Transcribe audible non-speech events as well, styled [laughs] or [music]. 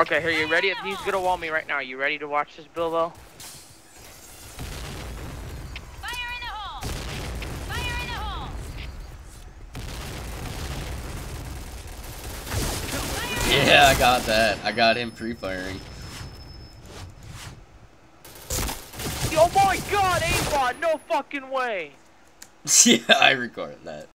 Okay, here, you ready? He's gonna wall me right now. You ready to watch this, Bilbo? Yeah, I got that. I got him pre-firing. Oh my god, Avon! No fucking way! [laughs] yeah, I recorded that.